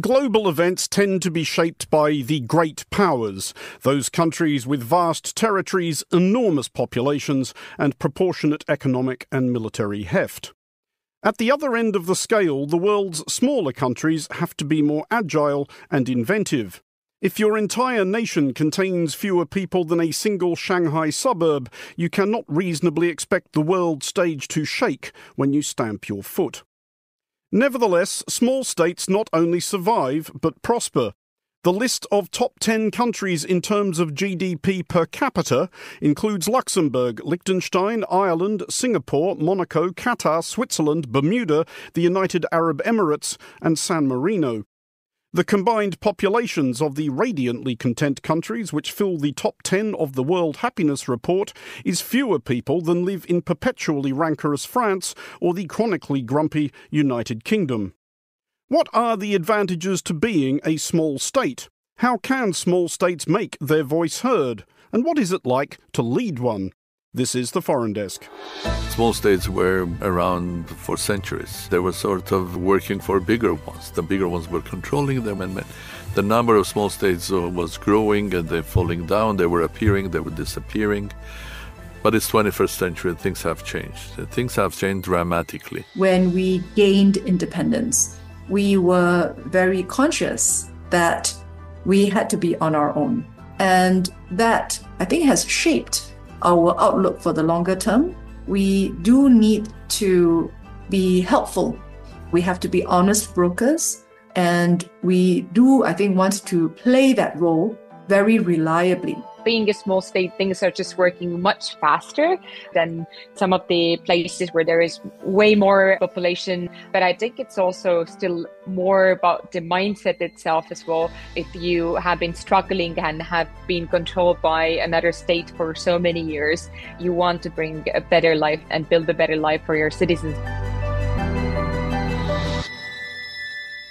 Global events tend to be shaped by the great powers, those countries with vast territories, enormous populations, and proportionate economic and military heft. At the other end of the scale, the world's smaller countries have to be more agile and inventive. If your entire nation contains fewer people than a single Shanghai suburb, you cannot reasonably expect the world stage to shake when you stamp your foot. Nevertheless, small states not only survive but prosper. The list of top 10 countries in terms of GDP per capita includes Luxembourg, Liechtenstein, Ireland, Singapore, Monaco, Qatar, Switzerland, Bermuda, the United Arab Emirates, and San Marino. The combined populations of the radiantly content countries which fill the top 10 of the World Happiness Report is fewer people than live in perpetually rancorous France or the chronically grumpy United Kingdom. What are the advantages to being a small state? How can small states make their voice heard? And what is it like to lead one? This is the Foreign Desk. Small states were around for centuries. They were sort of working for bigger ones. The bigger ones were controlling them, and the number of small states uh, was growing and they're falling down. They were appearing, they were disappearing. But it's 21st century, things have changed. Things have changed dramatically. When we gained independence, we were very conscious that we had to be on our own. And that, I think, has shaped our outlook for the longer term. We do need to be helpful. We have to be honest brokers. And we do, I think, want to play that role very reliably being a small state, things are just working much faster than some of the places where there is way more population. But I think it's also still more about the mindset itself as well. If you have been struggling and have been controlled by another state for so many years, you want to bring a better life and build a better life for your citizens.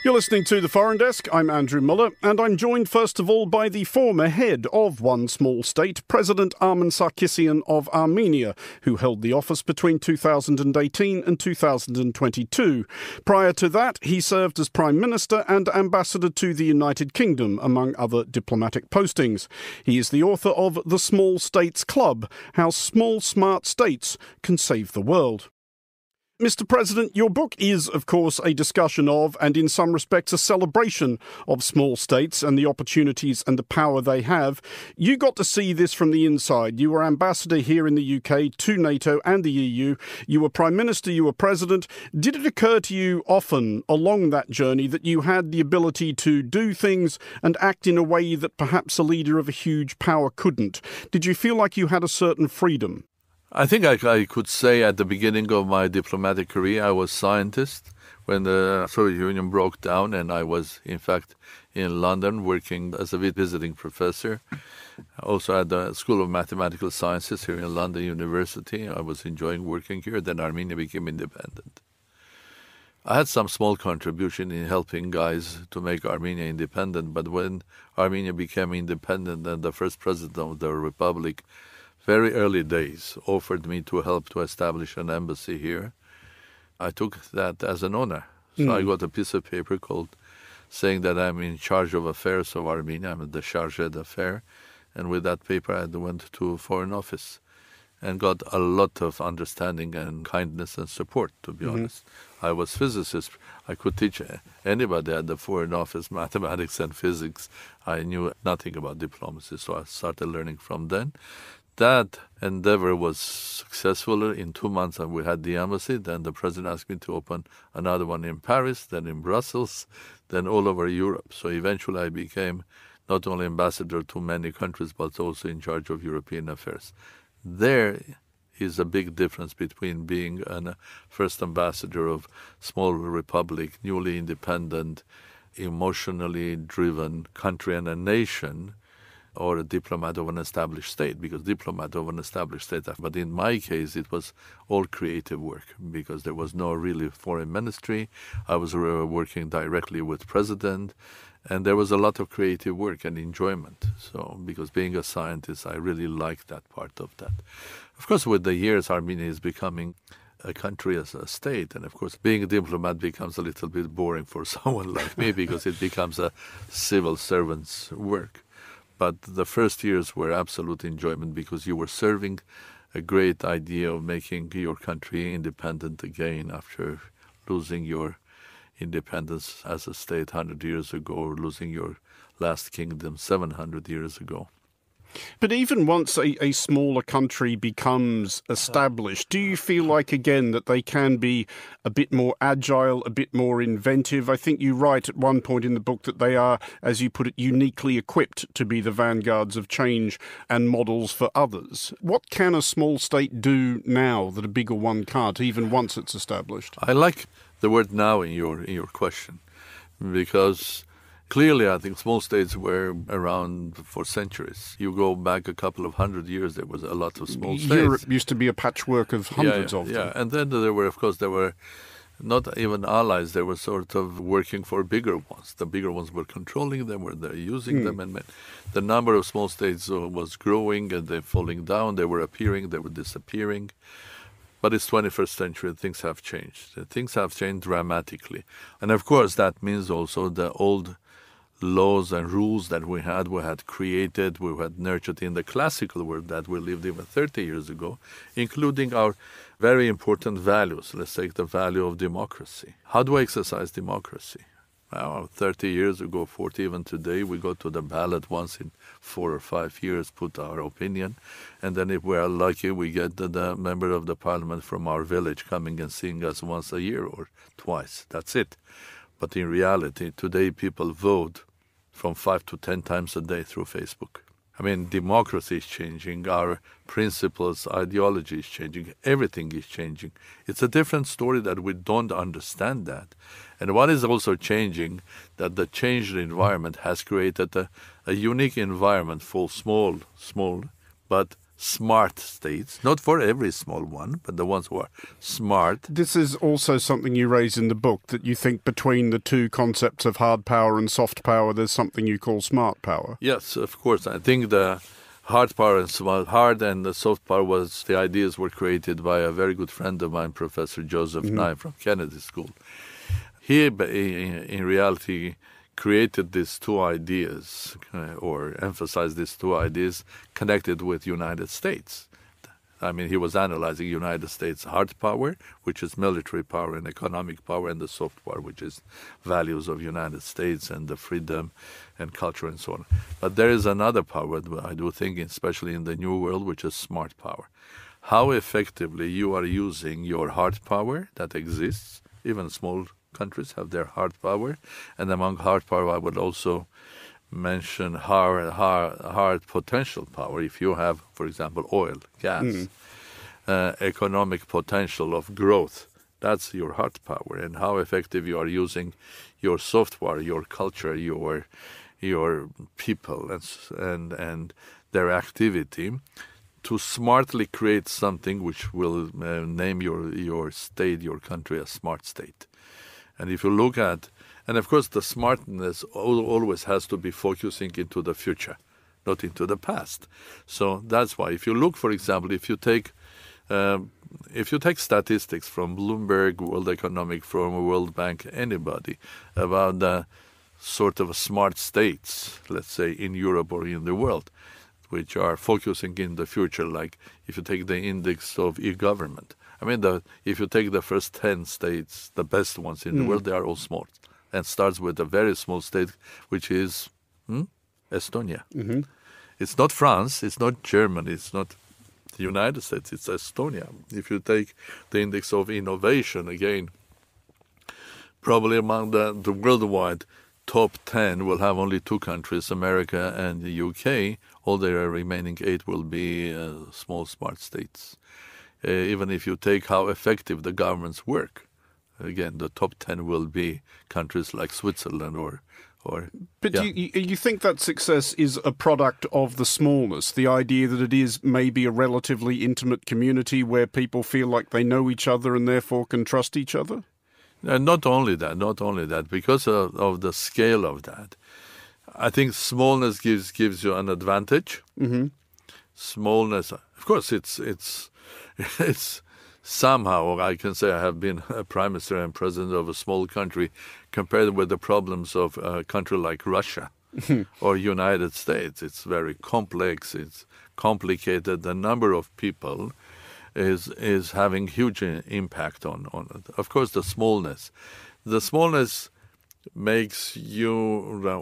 You're listening to the Foreign Desk. I'm Andrew Mueller, and I'm joined first of all by the former head of one small state, President Armen Sarkissian of Armenia, who held the office between 2018 and 2022. Prior to that, he served as Prime Minister and Ambassador to the United Kingdom, among other diplomatic postings. He is the author of The Small States Club How Small Smart States Can Save the World. Mr. President, your book is, of course, a discussion of, and in some respects, a celebration of small states and the opportunities and the power they have. You got to see this from the inside. You were ambassador here in the UK to NATO and the EU. You were Prime Minister, you were President. Did it occur to you often along that journey that you had the ability to do things and act in a way that perhaps a leader of a huge power couldn't? Did you feel like you had a certain freedom? I think I, I, could say at the beginning of my diplomatic career, I was scientist when the Soviet Union broke down, and I was, in fact, in London working as a visiting professor. Also at the School of Mathematical Sciences here in London University. I was enjoying working here. Then Armenia became independent. I had some small contribution in helping guys to make Armenia independent, but when Armenia became independent and the first president of the republic very early days offered me to help to establish an embassy here. I took that as an honor. So mm. I hmm. got a piece of paper called saying that I'm in charge of affairs of Armenia. I'm in the charge d'affaires. And with that paper, I went to Foreign Office and got a lot of understanding and kindness and support, to be mm-hmm. honest. I was physicist. I could teach anybody at the Foreign Office mathematics and physics. I knew nothing about diplomacy, so I started learning from then that endeavor was successful. In two months, and we had the embassy. Then the president asked me to open another one in Paris, then in Brussels, then all over Europe. So eventually, I became not only ambassador to many countries, but also in charge of European affairs. There is a big difference between being a uh, first ambassador of small republic, newly independent, emotionally driven country and a nation or a diplomat of an established state, because diplomat of an established state. Uh, but in my case, it was all creative work because there was no really foreign ministry. I was uh, working directly with president, and there was a lot of creative work and enjoyment. So, because being a scientist, I really liked that part of that. Of course, with the years, Armenia is becoming a country as a state. And of course, being a diplomat becomes a little bit boring for someone like me because it becomes a civil servant's work. But the first years were absolute enjoyment because you were serving a great idea of making your country independent again after losing your independence as a state 100 years ago or losing your last kingdom 700 years ago. But even once a, a smaller country becomes established, do you feel like again that they can be a bit more agile, a bit more inventive? I think you write at one point in the book that they are, as you put it, uniquely equipped to be the vanguards of change and models for others. What can a small state do now that a bigger one can't, even once it's established? I like the word now in your in your question because Clearly, I think small states were around for centuries. You go back a couple of hundred years, there was a lot of small states. Europe used to be a patchwork of hundreds yeah, of them. Yeah, and then there were, of course, there were not even allies. They were sort of working for bigger ones. The bigger ones were controlling them, were they using mm. them, and the number of small states uh, was growing and they're falling down. They were appearing, they were disappearing. But it's 21st century, things have changed. Things have changed dramatically. And of course, that means also the old laws and rules that we had, we had created, we had nurtured in the classical world that we lived even 30 years ago, including our very important values. Let's take the value of democracy. How do I exercise democracy? Well, 30 years ago, 40 even today, we go to the ballot once in four or five years, put our opinion, and then if we are lucky, we get the, the member of the parliament from our village coming and seeing us once a year or twice. That's it. But in reality, today people vote from five to ten times a day through Facebook. I mean, democracy is changing, our principles, ideology is changing, everything is changing. It's a different story that we don't understand that. And what is also changing, that the changed environment has created a, a unique environment for small, small, but smart states, not for every small one, but the ones who are smart. This is also something you raise in the book that you think between the two concepts of hard power and soft power, there's something you call smart power. Yes, of course. I think the hard power and smart, hard and the soft power was the ideas were created by a very good friend of mine, Professor Joseph mm-hmm. Nye from Kennedy School. He, in reality, created these two ideas or emphasized these two ideas connected with United States. I mean, he was analyzing United States hard power, which is military power and economic power, and the soft power, which is values of United States and the freedom and culture and so on. But there is another power, I do think, especially in the new world, which is smart power. How effectively you are using your hard power that exists, even small countries have their hard power, and among hard power, I would also mention hard, hard, hard potential power. If you have, for example, oil, gas, mm. uh, economic potential of growth, that's your hard power, and how effective you are using your software, your culture, your your people, and and and their activity to smartly create something which will uh, name your your state, your country, a smart state. And if you look at, and of course, the smartness always has to be focusing into the future, not into the past. So that's why, if you look, for example, if you take um, if you take statistics from Bloomberg, World Economic Forum, World Bank, anybody about the sort of smart states, let's say in Europe or in the world, which are focusing in the future, like if you take the index of e-government, I mean, the, if you take the first 10 states, the best ones in mm. the world, they are all small. And starts with a very small state, which is hmm, Estonia. Mm-hmm. It's not France, it's not Germany, it's not the United States, it's Estonia. If you take the index of innovation, again, probably among the, the worldwide top 10 will have only two countries, America and the UK. All the remaining eight will be uh, small smart states even if you take how effective the governments work. Again, the top 10 will be countries like Switzerland or or, but yeah. you, you think that success is a product of the smallness, the idea that it is maybe a relatively intimate community where people feel like they know each other and therefore can trust each other? And not only that, not only that, because of, of the scale of that, I think smallness gives gives you an advantage. Mm-hmm. Smallness, of course, it's it's it's somehow I can say I have been a prime minister and president of a small country compared with the problems of a country like Russia or United States. It's very complex. It's complicated. The number of people is is having huge impact on on it. Of course, the smallness, the smallness makes you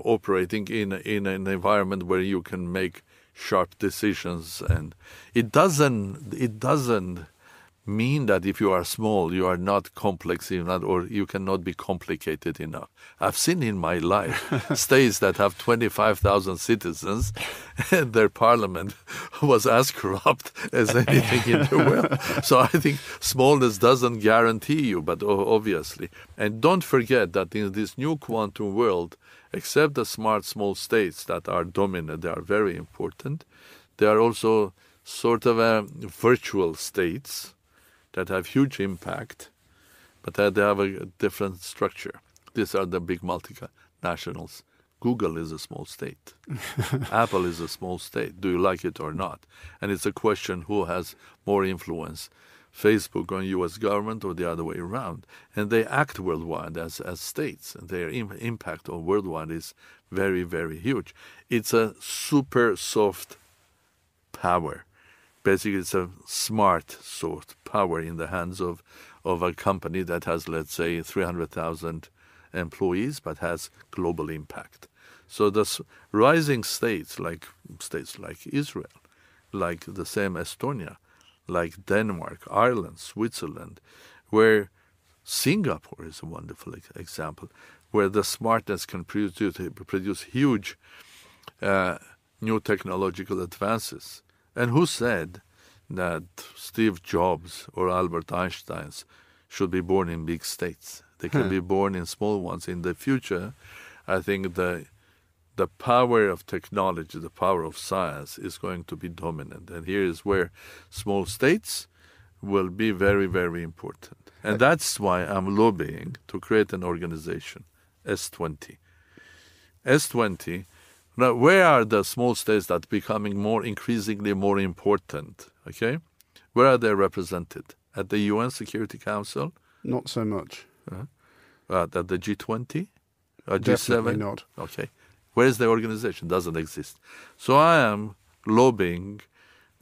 operating in in an environment where you can make sharp decisions, and it doesn't it doesn't mean that if you are small, you are not complex enough or you cannot be complicated enough. I've seen in my life states that have 25,000 citizens and their parliament was as corrupt as anything in the world. So I think smallness doesn't guarantee you, but obviously. And don't forget that in this new quantum world, except the smart small states that are dominant, they are very important. They are also sort of a virtual states that have huge impact, but that they have a different structure. These are the big multinationals. Google is a small state. Apple is a small state. Do you like it or not? And it's a question who has more influence, Facebook on U.S. government or the other way around. And they act worldwide as, as states. And their Im- impact on worldwide is very, very huge. It's a super soft power basically it's a smart sort power in the hands of of a company that has let's say 300,000 employees but has global impact. So the rising states like states like Israel like the same Estonia like Denmark Ireland Switzerland where Singapore is a wonderful example where the smartness can produce, produce huge uh, new technological advances and who said that Steve Jobs or Albert Einstein should be born in big states? They can hmm. be born in small ones. In the future, I think the the power of technology, the power of science is going to be dominant. And here is where small states will be very, very important. And that's why I'm lobbying to create an organization, S20. S20 now, where are the small states that are becoming more increasingly more important? Okay, where are they represented? At the UN Security Council? Not so much. Uh, at the G20? Or Definitely not. Okay. Where is the organization? Doesn't exist. So I am lobbying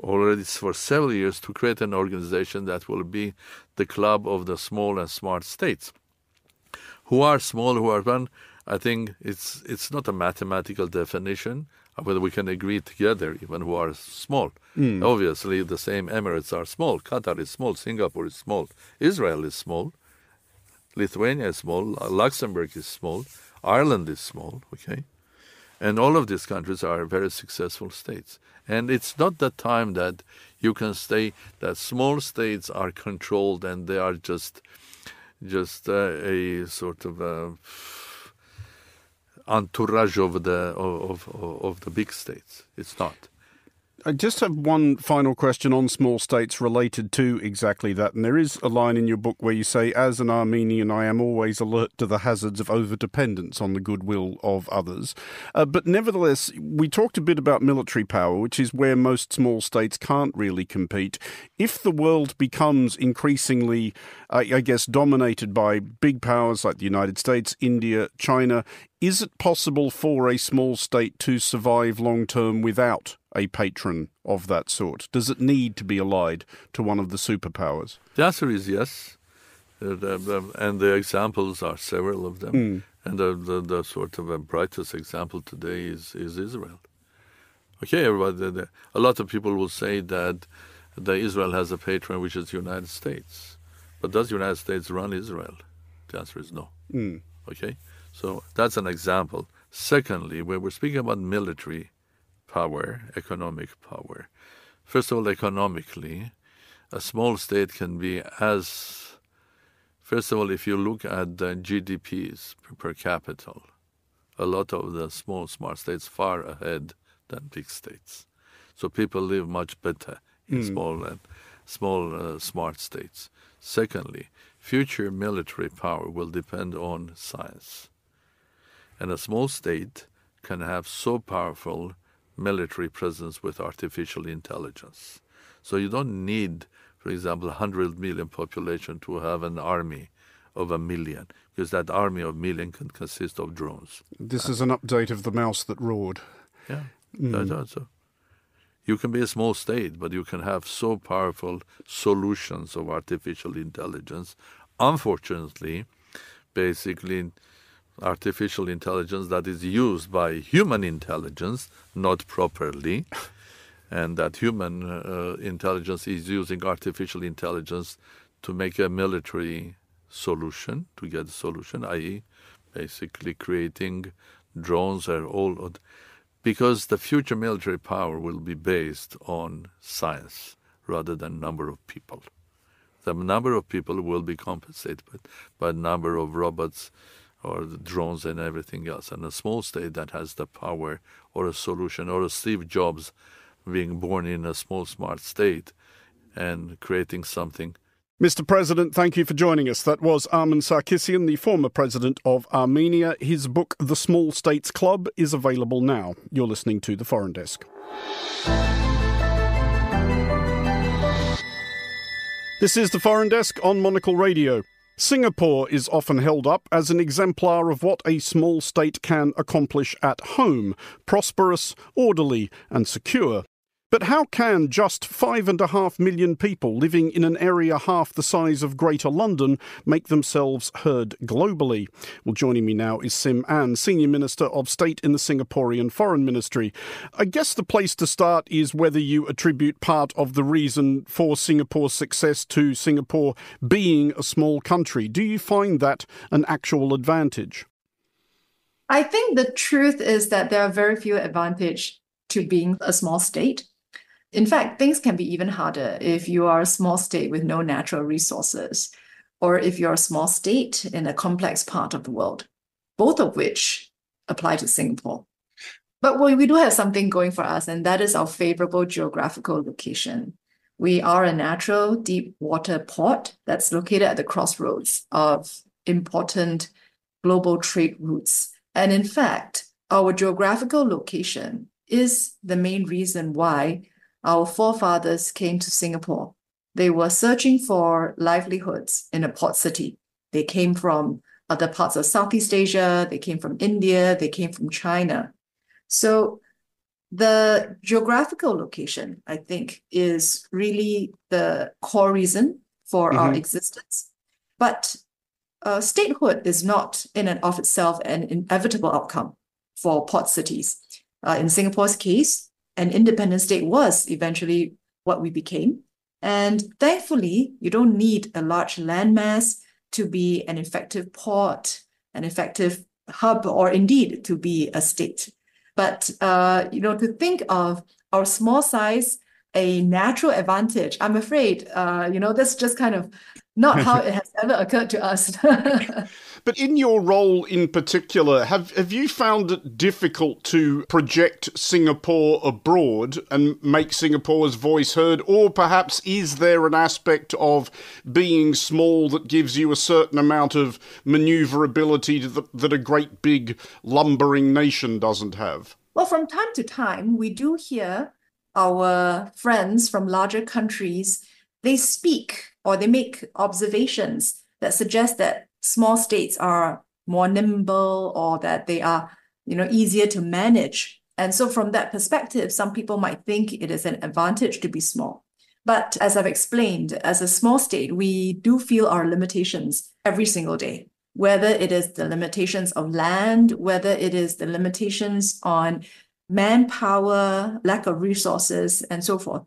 already for several years to create an organization that will be the club of the small and smart states. Who are small, who are run I think it's it's not a mathematical definition, whether we can agree together, even who are small. Mm. Obviously, the same Emirates are small. Qatar is small. Singapore is small. Israel is small. Lithuania is small. Luxembourg is small. Ireland is small. Okay, and all of these countries are very successful states. And it's not the time that you can say that small states are controlled and they are just just uh, a sort of a entourage of the of, of, of the big states. It's not. I just have one final question on small states related to exactly that. And there is a line in your book where you say, As an Armenian, I am always alert to the hazards of overdependence on the goodwill of others. Uh, but nevertheless, we talked a bit about military power, which is where most small states can't really compete. If the world becomes increasingly, uh, I guess, dominated by big powers like the United States, India, China, is it possible for a small state to survive long term without a patron of that sort? Does it need to be allied to one of the superpowers? The answer is yes. Uh, and the examples are several of them. Mm. And the, the, the, sort of a brightest example today is, is Israel. Okay, everybody, a lot of people will say that the Israel has a patron, which is the United States. But does the United States run Israel? The answer is no. Mm. Okay, so that's an example. Secondly, when we're speaking about military power, economic power. First of all, economically, a small state can be as, first of all, if you look at the GDPs per capita, a lot of the small smart states far ahead than big states. So people live much better in mm. small and small uh, smart states. Secondly, future military power will depend on science. And a small state can have so powerful military presence with artificial intelligence. So you don't need for example, 100 million population to have an army of a million, because that army of million can consist of drones. This is an update of the mouse that roared. Yeah, mm. that's so. You can be a small state, but you can have so powerful solutions of artificial intelligence. Unfortunately, basically, artificial intelligence that is used by human intelligence not properly and that human uh, intelligence is using artificial intelligence to make a military solution, to get a solution, i.e., basically creating drones or all, because the future military power will be based on science rather than number of people. The number of people will be compensated by number of robots or the drones and everything else. And a small state that has the power or a solution or a Steve Jobs being born in a small, smart state and creating something. Mr. President, thank you for joining us. That was Armen Sarkissian, the former president of Armenia. His book, The Small States Club, is available now. You're listening to The Foreign Desk. This is The Foreign Desk on Monocle Radio. Singapore is often held up as an exemplar of what a small state can accomplish at home prosperous, orderly, and secure. But how can just five and a half million people living in an area half the size of Greater London make themselves heard globally? Well, joining me now is Sim Ann, Senior Minister of State in the Singaporean Foreign Ministry. I guess the place to start is whether you attribute part of the reason for Singapore's success to Singapore being a small country. Do you find that an actual advantage? I think the truth is that there are very few advantages to being a small state. In fact, things can be even harder if you are a small state with no natural resources, or if you're a small state in a complex part of the world, both of which apply to Singapore. But we, we do have something going for us, and that is our favorable geographical location. We are a natural deep water port that's located at the crossroads of important global trade routes. And in fact, our geographical location is the main reason why our forefathers came to Singapore. They were searching for livelihoods in a port city. They came from other parts of Southeast Asia, they came from India, they came from China. So the geographical location, I think, is really the core reason for mm-hmm. our existence. But uh, statehood is not in and of itself an inevitable outcome for port cities. Uh, in Singapore's case, an independent state was eventually what we became. And thankfully, you don't need a large landmass to be an effective port, an effective hub, or indeed to be a state. But uh, you know, to think of our small size a natural advantage, I'm afraid, uh, you know, that's just kind of not how it has ever occurred to us. but in your role in particular, have have you found it difficult to project Singapore abroad and make Singapore's voice heard, or perhaps is there an aspect of being small that gives you a certain amount of manoeuvrability that, that a great big lumbering nation doesn't have? Well, from time to time, we do hear our friends from larger countries they speak or they make observations that suggest that small states are more nimble or that they are you know easier to manage. And so from that perspective some people might think it is an advantage to be small. But as i've explained as a small state we do feel our limitations every single day whether it is the limitations of land whether it is the limitations on manpower lack of resources and so forth.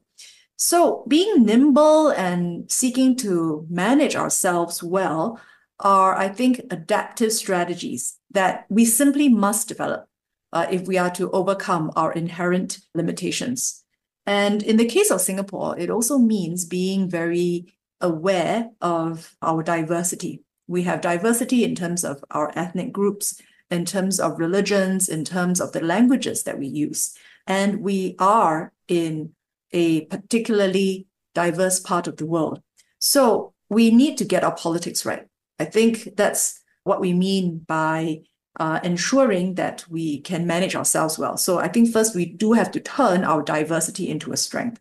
So being nimble and seeking to manage ourselves well are, I think, adaptive strategies that we simply must develop uh, if we are to overcome our inherent limitations. And in the case of Singapore, it also means being very aware of our diversity. We have diversity in terms of our ethnic groups, in terms of religions, in terms of the languages that we use. And we are in a particularly diverse part of the world. So we need to get our politics right. I think that's what we mean by uh, ensuring that we can manage ourselves well. So I think first we do have to turn our diversity into a strength.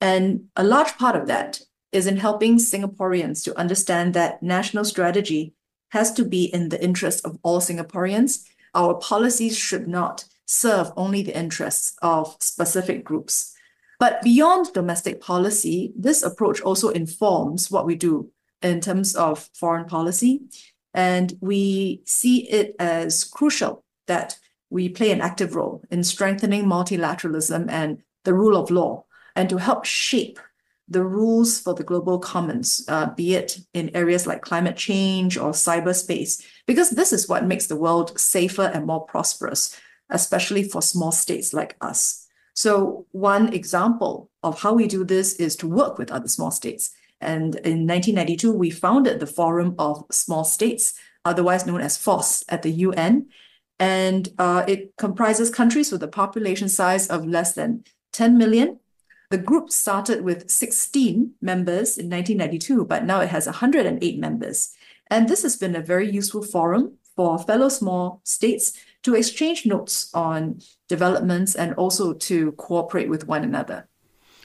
And a large part of that is in helping Singaporeans to understand that national strategy has to be in the interest of all Singaporeans. Our policies should not serve only the interests of specific groups. But beyond domestic policy, this approach also informs what we do in terms of foreign policy. And we see it as crucial that we play an active role in strengthening multilateralism and the rule of law, and to help shape the rules for the global commons, uh, be it in areas like climate change or cyberspace, because this is what makes the world safer and more prosperous, especially for small states like us. So, one example of how we do this is to work with other small states. And in 1992, we founded the Forum of Small States, otherwise known as FOSS, at the UN. And uh, it comprises countries with a population size of less than 10 million the group started with 16 members in 1992, but now it has 108 members. And this has been a very useful forum for fellow small states to exchange notes on developments and also to cooperate with one another.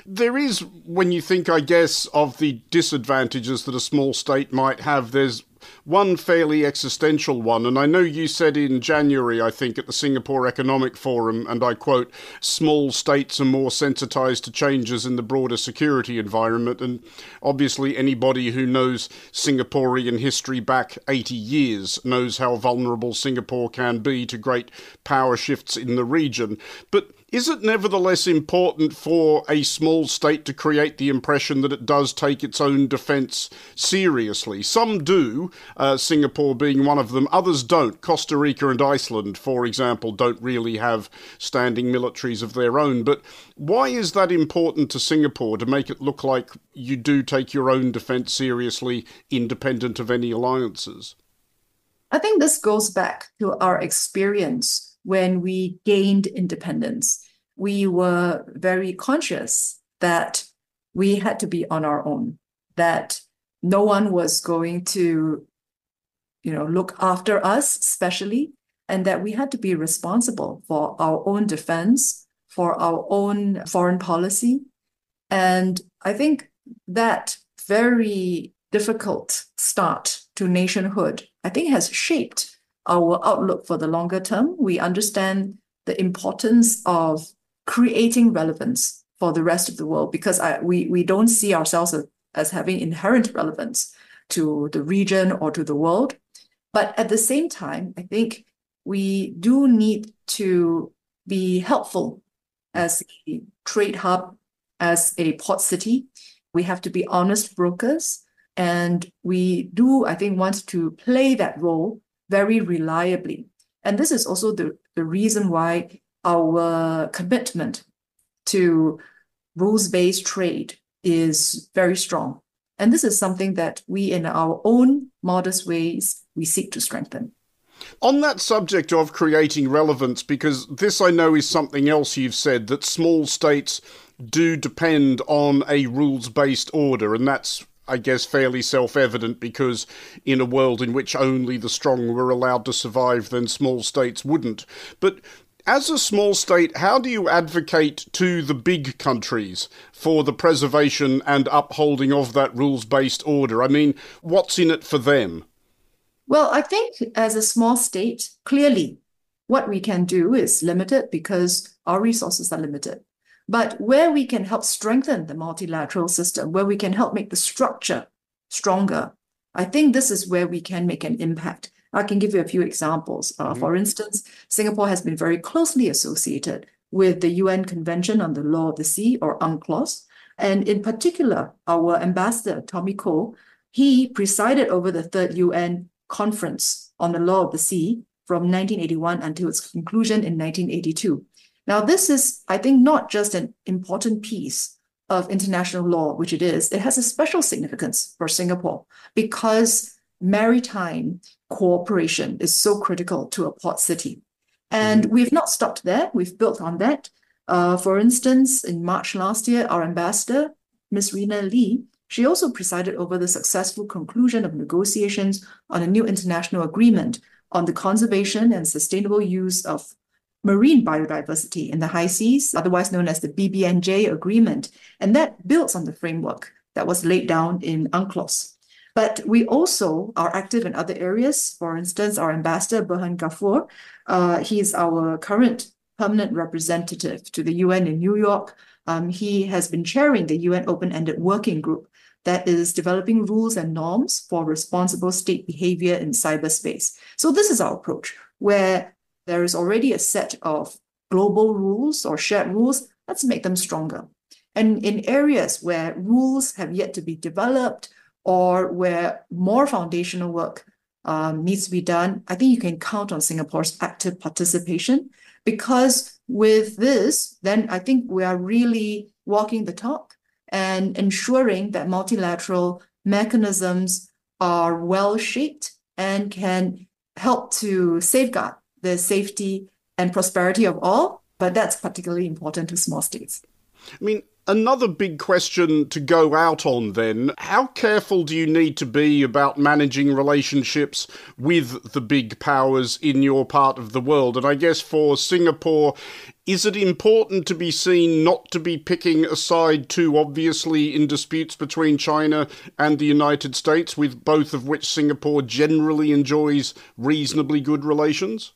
There is, when you think, I guess, of the disadvantages that a small state might have, there's one fairly existential one. And I know you said in January, I think, at the Singapore Economic Forum, and I quote, small states are more sensitized to changes in the broader security environment. And obviously, anybody who knows Singaporean history back 80 years knows how vulnerable Singapore can be to great power shifts in the region. But is it nevertheless important for a small state to create the impression that it does take its own defence seriously? Some do, uh, Singapore being one of them, others don't. Costa Rica and Iceland, for example, don't really have standing militaries of their own. But why is that important to Singapore to make it look like you do take your own defence seriously, independent of any alliances? I think this goes back to our experience when we gained independence, we were very conscious that we had to be on our own, that no one was going to, you know, look after us, especially, and that we had to be responsible for our own defense, for our own foreign policy. And I think that very difficult start to nationhood, I think, has shaped our outlook for the longer term. We understand the importance of creating relevance for the rest of the world because I, we, we don't see ourselves as, as having inherent relevance to the region or to the world. But at the same time, I think we do need to be helpful as a trade hub, as a port city. We have to be honest brokers. And we do, I think, want to play that role very reliably. And this is also the, the reason why our commitment to rules based trade is very strong. And this is something that we, in our own modest ways, we seek to strengthen. On that subject of creating relevance, because this I know is something else you've said that small states do depend on a rules based order, and that's I guess, fairly self evident because in a world in which only the strong were allowed to survive, then small states wouldn't. But as a small state, how do you advocate to the big countries for the preservation and upholding of that rules based order? I mean, what's in it for them? Well, I think as a small state, clearly what we can do is limited because our resources are limited. But where we can help strengthen the multilateral system, where we can help make the structure stronger, I think this is where we can make an impact. I can give you a few examples. Uh, mm-hmm. For instance, Singapore has been very closely associated with the UN Convention on the Law of the Sea, or UNCLOS. And in particular, our ambassador, Tommy Koh, he presided over the third UN conference on the law of the sea from 1981 until its conclusion in 1982. Now, this is, I think, not just an important piece of international law, which it is, it has a special significance for Singapore because maritime cooperation is so critical to a port city. And mm-hmm. we've not stopped there, we've built on that. Uh, for instance, in March last year, our ambassador, Ms. Rena Lee, she also presided over the successful conclusion of negotiations on a new international agreement on the conservation and sustainable use of marine biodiversity in the high seas, otherwise known as the BBNJ agreement. And that builds on the framework that was laid down in UNCLOS. But we also are active in other areas. For instance, our ambassador, Burhan Ghafoor, uh, is our current permanent representative to the UN in New York. Um, he has been chairing the UN Open Ended Working Group that is developing rules and norms for responsible state behavior in cyberspace. So, this is our approach, where there is already a set of global rules or shared rules. Let's make them stronger. And in areas where rules have yet to be developed, or where more foundational work um, needs to be done, I think you can count on Singapore's active participation because with this, then I think we are really walking the talk and ensuring that multilateral mechanisms are well shaped and can help to safeguard the safety and prosperity of all. But that's particularly important to small states. I mean, Another big question to go out on then how careful do you need to be about managing relationships with the big powers in your part of the world? And I guess for Singapore, is it important to be seen not to be picking a side too obviously in disputes between China and the United States, with both of which Singapore generally enjoys reasonably good relations?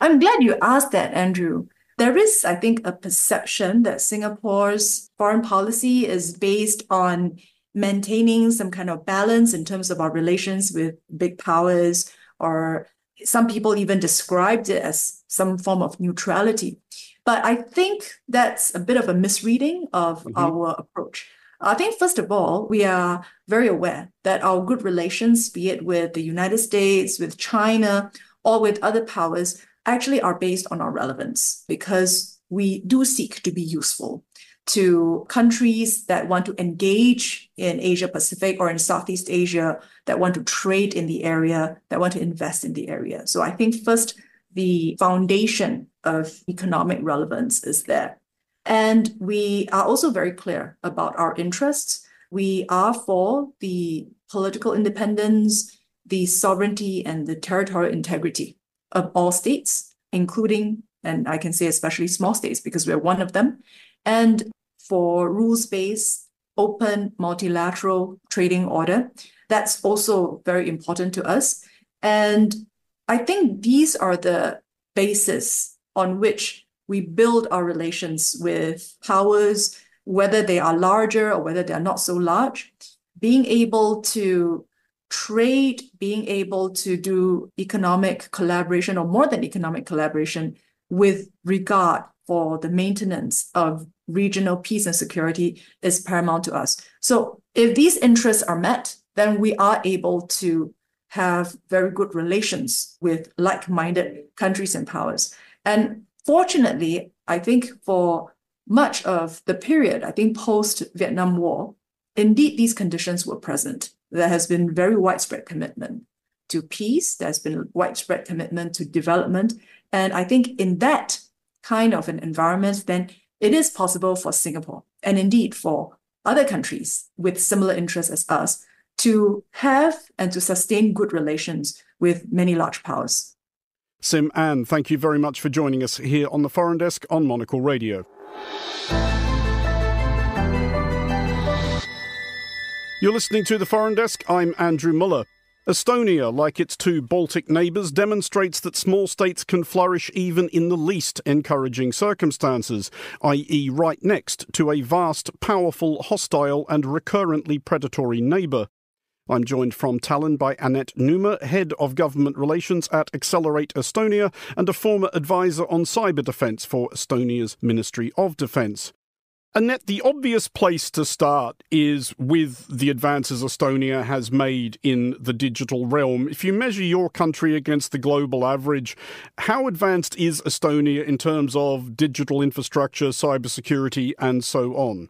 I'm glad you asked that, Andrew. There is, I think, a perception that Singapore's foreign policy is based on maintaining some kind of balance in terms of our relations with big powers, or some people even described it as some form of neutrality. But I think that's a bit of a misreading of mm-hmm. our approach. I think, first of all, we are very aware that our good relations, be it with the United States, with China, or with other powers, actually are based on our relevance because we do seek to be useful to countries that want to engage in Asia Pacific or in Southeast Asia, that want to trade in the area, that want to invest in the area. So I think first, the foundation of economic relevance is there. And we are also very clear about our interests. We are for the political independence, the sovereignty, and the territorial integrity of all states, including, and I can say especially small states because we're one of them, and for rules based, open, multilateral trading order. That's also very important to us. And I think these are the basis on which we build our relations with powers, whether they are larger or whether they are not so large. Being able to trade being able to do economic collaboration or more than economic collaboration with regard for the maintenance of regional peace and security is paramount to us. So if these interests are met, then we are able to have very good relations with like-minded countries and powers. And fortunately, I think for much of the period, I think post Vietnam War, indeed these conditions were present there has been very widespread commitment to peace. There's been widespread commitment to development. And I think in that kind of an environment, then it is possible for Singapore and indeed for other countries with similar interests as us to have and to sustain good relations with many large powers. Sim Ann, thank you very much for joining us here on the Foreign Desk on Monocle Radio. You're listening to The Foreign Desk. I'm Andrew Mueller. Estonia, like its two Baltic neighbours, demonstrates that small states can flourish even in the least encouraging circumstances, i.e., right next to a vast, powerful, hostile, and recurrently predatory neighbour. I'm joined from Tallinn by Anett Numa, Head of Government Relations at Accelerate Estonia and a former advisor on cyber defence for Estonia's Ministry of Defence. Anett, the obvious place to start is with the advances Estonia has made in the digital realm. If you measure your country against the global average, how advanced is Estonia in terms of digital infrastructure, cybersecurity, and so on?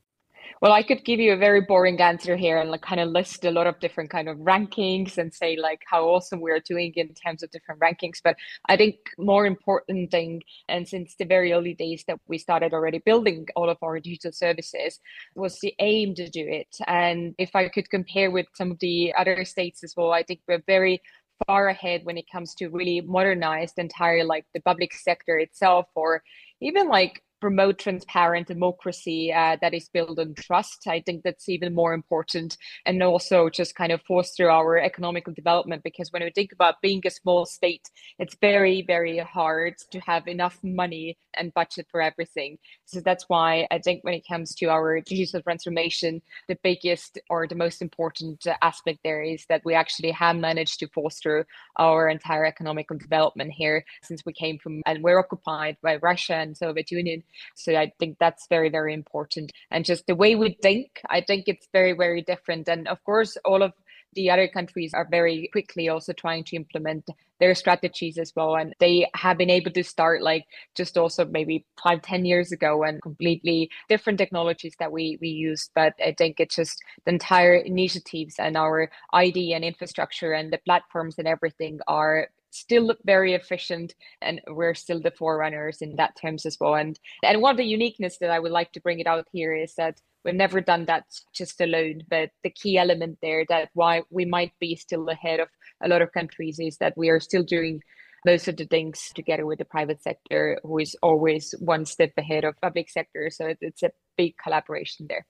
Well, I could give you a very boring answer here and like kind of list a lot of different kind of rankings and say like how awesome we're doing in terms of different rankings. But I think more important thing, and since the very early days that we started already building all of our digital services, was the aim to do it. And if I could compare with some of the other states as well, I think we're very far ahead when it comes to really modernize the entire like the public sector itself or even like promote transparent democracy uh, that is built on trust. I think that's even more important. And also just kind of foster our economical development because when we think about being a small state, it's very, very hard to have enough money and budget for everything. So that's why I think when it comes to our digital transformation, the biggest or the most important aspect there is that we actually have managed to foster our entire economical development here since we came from and we're occupied by Russia and Soviet Union. So I think that's very, very important. And just the way we think, I think it's very, very different. And of course, all of the other countries are very quickly also trying to implement their strategies as well and they have been able to start like just also maybe five ten years ago and completely different technologies that we we use but i think it's just the entire initiatives and our id and infrastructure and the platforms and everything are still very efficient and we're still the forerunners in that terms as well. And and one of the uniqueness that i would like to bring it out here is that we've never done that just alone but the key element there that why we might be still ahead of a lot of countries is that we are still doing most of the things together with the private sector who is always one step ahead of public sector. So it's a big collaboration there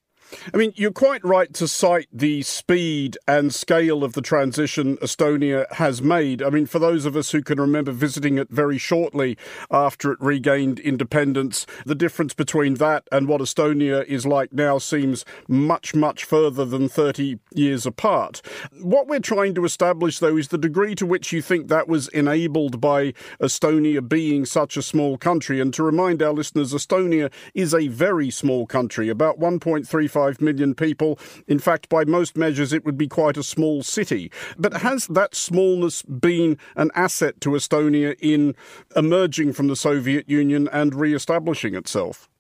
I mean, you're quite right to cite the speed and scale of the transition Estonia has made. I mean, for those of us who can remember visiting it very shortly after it regained independence, the difference between that and what Estonia is like now seems much, much further than 30 years apart. What we're trying to establish, though, is the degree to which you think that was enabled by Estonia being such a small country. And to remind our listeners, Estonia is a very small country, about 1.35 25 million people. In fact, by most measures, it would be quite a small city. But has that smallness been an asset to Estonia in emerging from the Soviet Union and re establishing itself?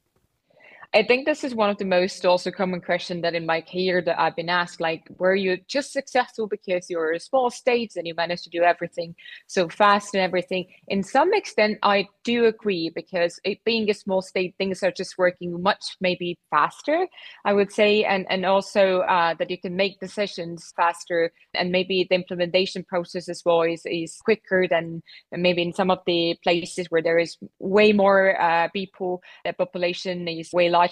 I think this is one of the most also common questions that in my career that I've been asked, like, were you just successful because you're a small state and you managed to do everything so fast and everything? In some extent, I do agree because it being a small state, things are just working much maybe faster, I would say, and and also uh, that you can make decisions faster and maybe the implementation process as well is, is quicker than maybe in some of the places where there is way more uh, people, the population is way larger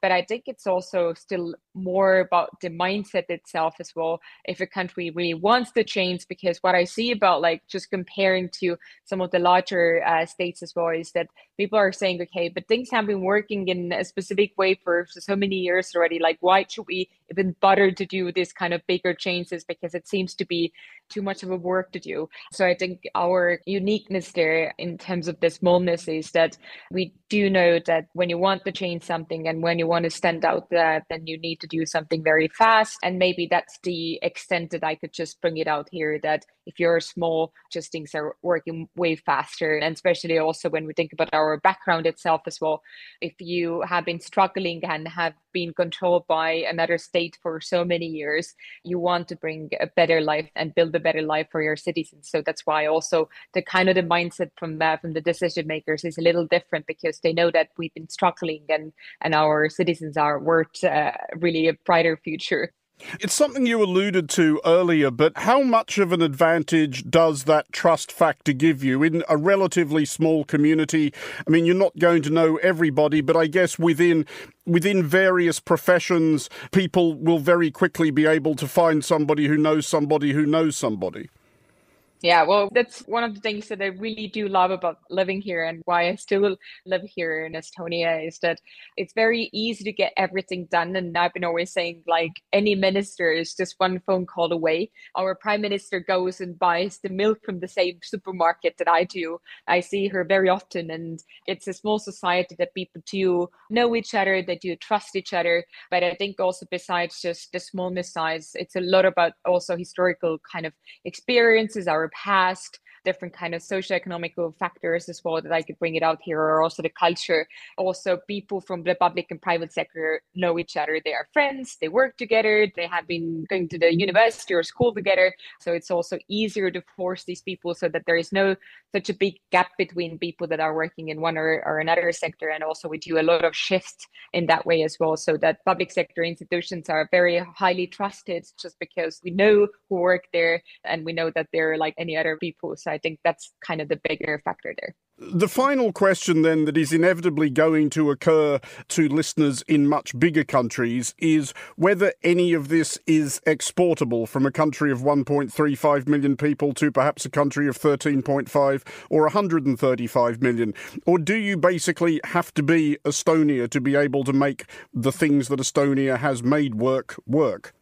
but I think it's also still more about the mindset itself as well. If a country really wants to change, because what I see about like just comparing to some of the larger uh, states as well is that people are saying, okay, but things have been working in a specific way for so many years already. Like, why should we even bothered to do this kind of bigger changes? Because it seems to be too much of a work to do. So I think our uniqueness there in terms of the smallness is that we do know that when you want to change something and when you want to stand out, that then you need to do something very fast. And maybe that's the extent that I could just bring it out here that if you're small, just things are working way faster. And especially also when we think about our background itself as well, if you have been struggling and have been controlled by another state for so many years, you want to bring a better life and build a better life for your citizens. So that's why also the kind of the mindset from uh, from the decision makers is a little different because they know that we've been struggling and and our citizens are worth uh, really a brighter future. It's something you alluded to earlier, but how much of an advantage does that trust factor give you in a relatively small community? I mean, you're not going to know everybody, but I guess within within various professions, people will very quickly be able to find somebody who knows somebody who knows somebody. Yeah, well, that's one of the things that I really do love about living here and why I still live here in Estonia is that it's very easy to get everything done. And I've been always saying, like, any minister is just one phone call away. Our prime minister goes and buys the milk from the same supermarket that I do. I see her very often, and it's a small society that people do know each other, that you trust each other. But I think also, besides just the smallness size, it's a lot about also historical kind of experiences, our past different kind of socio-economical factors as well that I could bring it out here, or also the culture. Also, people from the public and private sector know each other. They are friends. They work together. They have been going to the university or school together. So it's also easier to force these people so that there is no such a big gap between people that are working in one or, or another sector. And also, we do a lot of shifts in that way as well, so that public sector institutions are very highly trusted just because we know who work there and we know that they're like any other people. So I think that's kind of the bigger factor there. The final question, then, that is inevitably going to occur to listeners in much bigger countries is whether any of this is exportable from a country of 1.35 million people to perhaps a country of 13.5 or 135 million. Or do you basically have to be Estonia to be able to make the things that Estonia has made work work?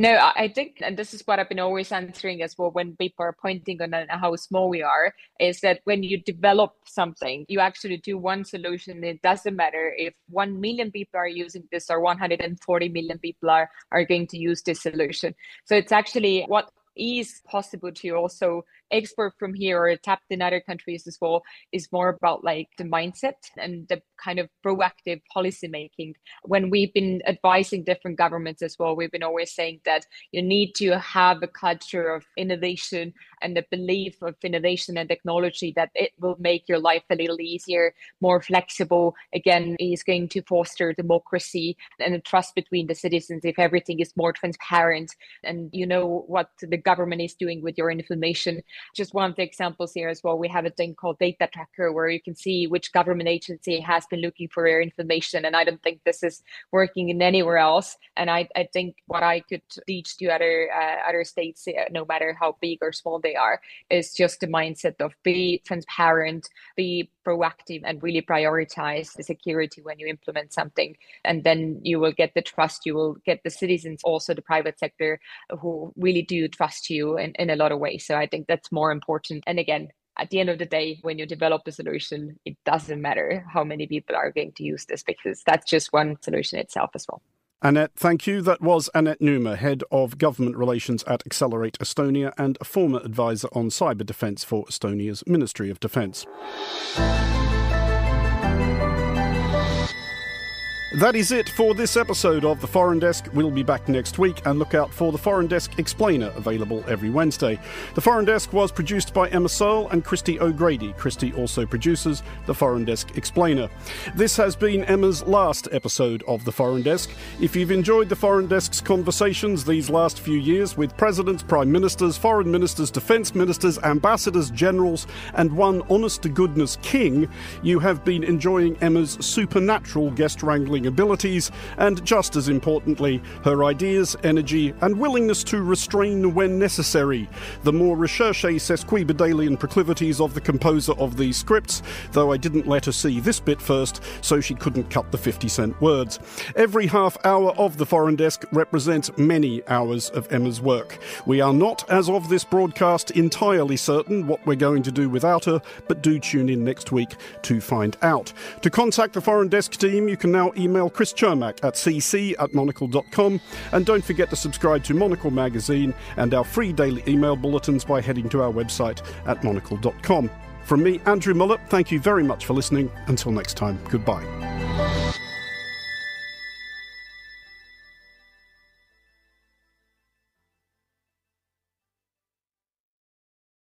No, I think, and this is what I've been always answering as well when people are pointing on how small we are, is that when you develop something, you actually do one solution. It doesn't matter if 1 million people are using this or 140 million people are, are going to use this solution. So it's actually what is possible to also export from here or tap in other countries as well is more about like the mindset and the kind of proactive policy making. When we've been advising different governments as well, we've been always saying that you need to have a culture of innovation and the belief of innovation and technology that it will make your life a little easier, more flexible. Again, is going to foster democracy and the trust between the citizens if everything is more transparent and you know what the government is doing with your information just one of the examples here as well, we have a thing called Data Tracker where you can see which government agency has been looking for your information. And I don't think this is working in anywhere else. And I, I think what I could teach to other uh, other states, uh, no matter how big or small they are, is just the mindset of be transparent, be proactive, and really prioritize the security when you implement something. And then you will get the trust. You will get the citizens, also the private sector, who really do trust you in, in a lot of ways. So I think that's more important. And again, at the end of the day, when you develop a solution, it doesn't matter how many people are going to use this because that's just one solution itself as well. Anett, thank you. That was Anett Numa, Head of Government Relations at Accelerate Estonia and a former advisor on cyber defence for Estonia's Ministry of Defence. That is it for this episode of The Foreign Desk. We'll be back next week and look out for The Foreign Desk Explainer, available every Wednesday. The Foreign Desk was produced by Emma Searle and Christy O'Grady. Christy also produces The Foreign Desk Explainer. This has been Emma's last episode of The Foreign Desk. If you've enjoyed The Foreign Desk's conversations these last few years with presidents, prime ministers, foreign ministers, defence ministers, ambassadors, generals, and one honest to goodness king, you have been enjoying Emma's supernatural guest wrangling abilities, and just as importantly, her ideas, energy, and willingness to restrain when necessary. The more recherche sesquipedalian proclivities of the composer of these scripts, though I didn't let her see this bit first, so she couldn't cut the 50 cent words. Every half hour of the Foreign Desk represents many hours of Emma's work. We are not, as of this broadcast, entirely certain what we're going to do without her, but do tune in next week to find out. To contact the Foreign Desk team, you can now email email Chris Cermak at cc at monocle.com. And don't forget to subscribe to Monocle Magazine and our free daily email bulletins by heading to our website at monocle.com. From me, Andrew Mueller, thank you very much for listening. Until next time, goodbye.